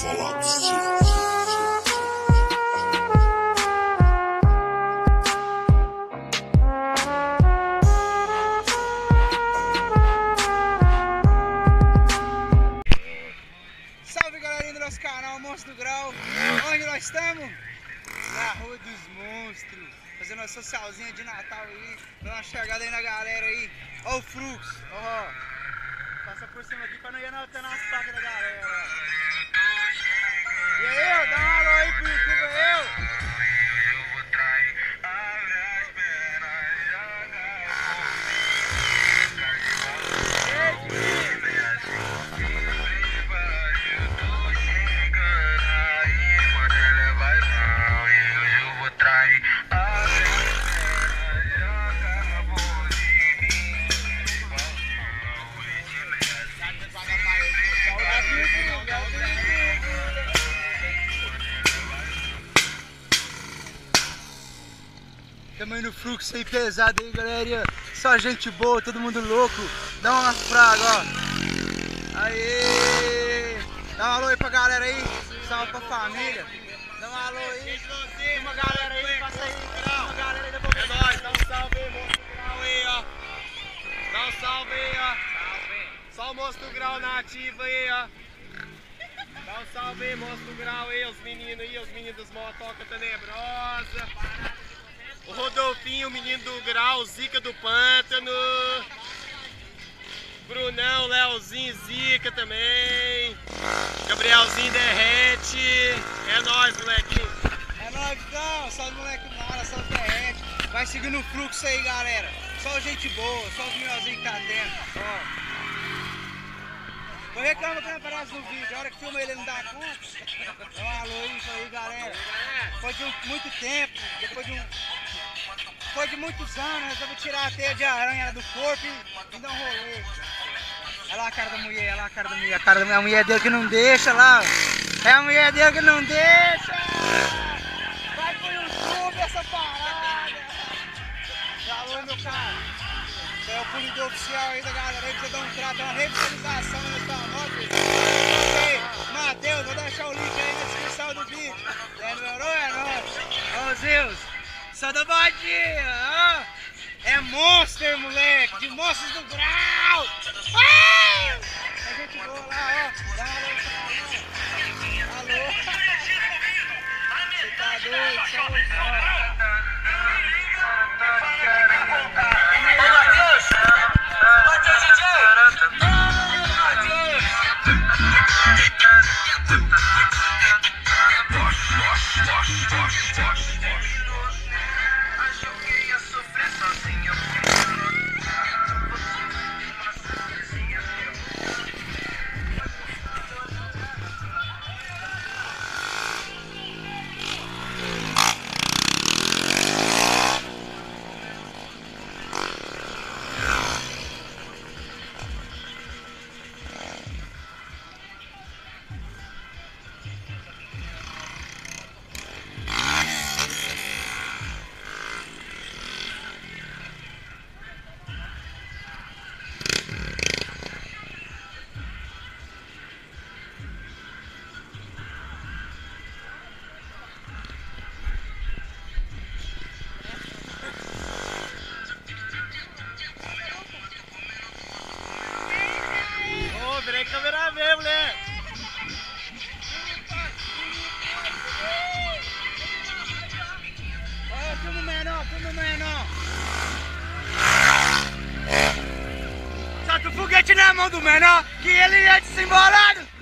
falar seus. Salve galerinha do nosso canal Monstro do Grau. Onde nós estamos? Na Rua dos Monstros. Fazendo uma socialzinha de Natal aí. Dando uma chegada aí na galera aí. Ó o Frux. Ó. Passa por cima aqui pra não ir anotando as placas da galera. E aí, dá Tamo indo fluxo aí pesado aí, galerinha. Só gente boa, todo mundo louco. Dá umas pragas, ó. Aê! Dá um alô aí pra galera aí. Salve pra família. Dá um alô aí. Tem uma galera aí, passa aí. Tem uma galera aí da boca. É nóis, dá um salve aí, monstro do grau aí, ó. Dá um salve aí, ó. Só o monstro do grau na ativa aí, ó. Dá um salve aí, monstro do grau aí, os meninos aí, os meninos dos motoca tenebrosa. O Rodolfinho, o menino do grau, Zica do Pântano. Brunão, Leozinho, Zica também. Gabrielzinho derrete. É nóis, molequinho. É nóis, então. Salve moleque mala, salve derrete. Vai seguindo o fluxo aí, galera. Só gente boa, só os melhorzinhos que tá dentro. Ó. Eu reclamo que não aparece no vídeo. A hora que filma ele não dá conta. Um alô isso aí, galera. Depois de um- muito tempo, depois de um. Depois de muitos anos, resolvi tirar a teia de aranha do corpo e, dar um rolê. Olha lá a cara da mulher, olha lá a cara da mulher. A cara da mulher, a mulher dele que não deixa lá. É a mulher dele que não deixa. Vai pro YouTube essa parada. Alô, meu cara. É o polidor oficial aí da galera aí, pra você dar um trato, uma revitalização moto. Ei, Matheus, vou deixar o link aí na descrição do vídeo. Demorou? É nóis. Ô, Zeus, só da badinha, ó. É monster, moleque, de monstros do grau. Menor, que ele é desembolado.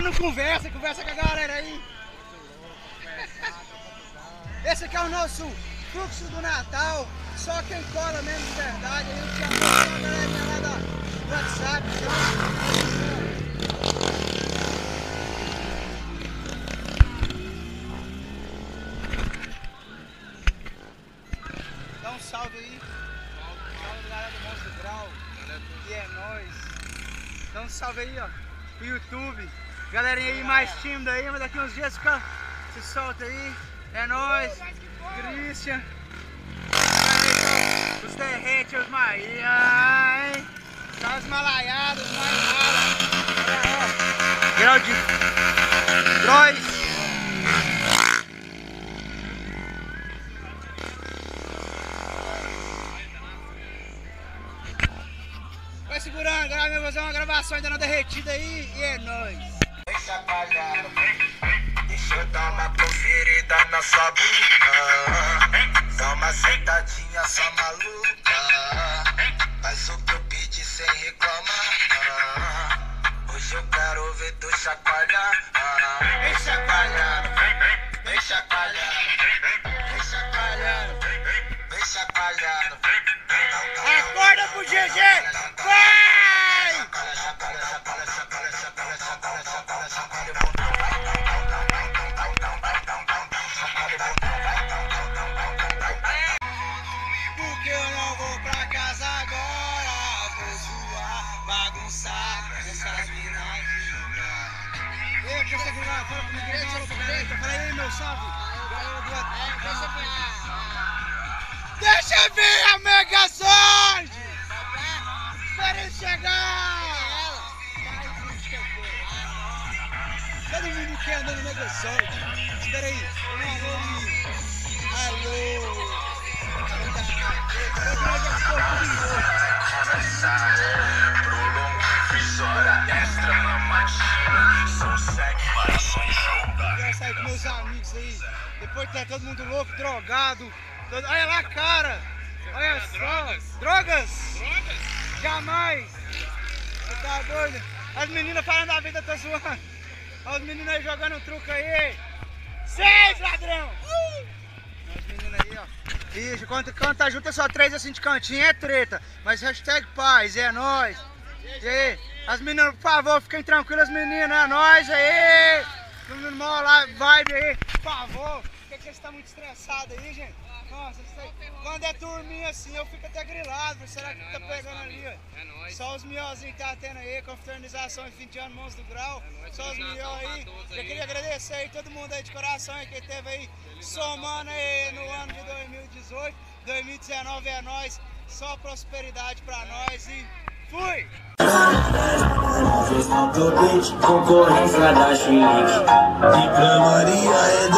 Não conversa, conversa com a galera aí. Esse aqui é o nosso fluxo do Natal. Só quem cola mesmo de verdade. Aí tinha a galerinha lá da, do WhatsApp. Dá um salve aí. Salve galera do Monstro Grau. E é nóis. Dá um salve aí, ó. Pro YouTube. Galerinha aí mais tímida aí, mas daqui uns dias fica, se solta aí. É nóis. Christian. Os derrete, os Maia, hein? Tá os malaiados, os malaiados. Grau de... Drois. Vai segurando, galera, vou fazer uma gravação ainda na derretida aí e é nóis. Deixa eu dar uma conferida na sua bunda. Dá uma sentadinha só maluca. Faz o que eu pedi sem reclamar. Hoje eu quero ver tu chacoalhar. Vem chacoalhando, vem chacoalhando, vem chacoalhando, vem chacoalhando. Acorda pro GG! Deixa eu ver a Megazord! Espera ele chegar! Todo mundo quer andar no Megazord. Espera aí. Um alô, Alô. Vai meus amigos aí. Depois tá todo mundo louco, drogado. todo- Olha lá cara! Olha só! Drogas? Drogas? Jamais! Você tá doido? As meninas falando da vida, tá zoando. Olha os meninos aí jogando um truco aí. Seis, ladrão! As meninas aí, ó. Ixi, quando, quando tá junto é só três assim de cantinho, é treta. Mas hashtag paz, é nóis. E aí, as meninas, por favor, fiquem tranquilas, meninas, é nóis aí. Todo mundo lá, vibe aí, por favor. Por que vocês estão muito estressados aí, gente? Nossa, quando é turminha assim, eu fico até grilado. Será que tá pegando ali, ó? É nóis. Só os miozinhos que tá tendo aí, confraternização em 20 anos, Monstro do Grau. nóis, Só os mió pra aí. Eu queria agradecer aí todo mundo aí de coração aí que teve aí, somando aí no ano de 2018. 2019 é nós, só prosperidade pra nós e Fui! Naturalmente, concorrência da Schwinn. E Maria é